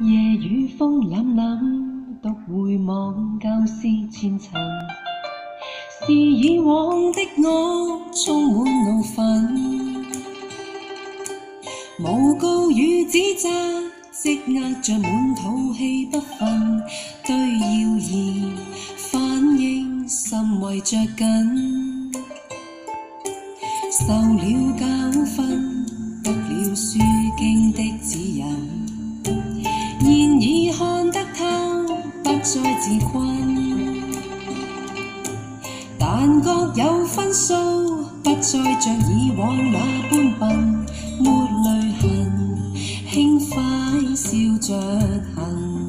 夜雨风凛凛，独回望旧事前尘。是以往的我充满怒愤，诬告与指责积压着满肚气不愤，对谣言反应甚为着紧，受了教训，得了书经的指引，再自困。但各有分数，不再像以往那般笨，抹泪痕，轻快笑着行。